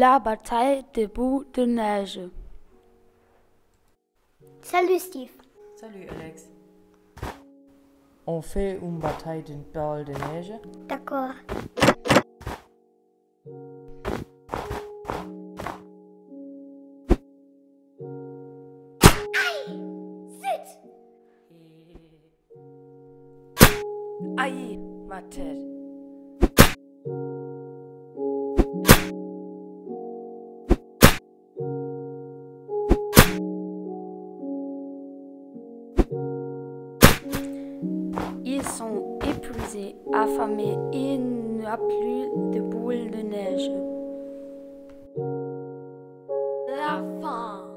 La bataille des bouts de neige. Salut Steve. Salut Alex. On fait une bataille d'une balle de neige D'accord. Aïe, ma tête. Sont épuisés, affamés, il n'y a plus de boules de neige. La fin.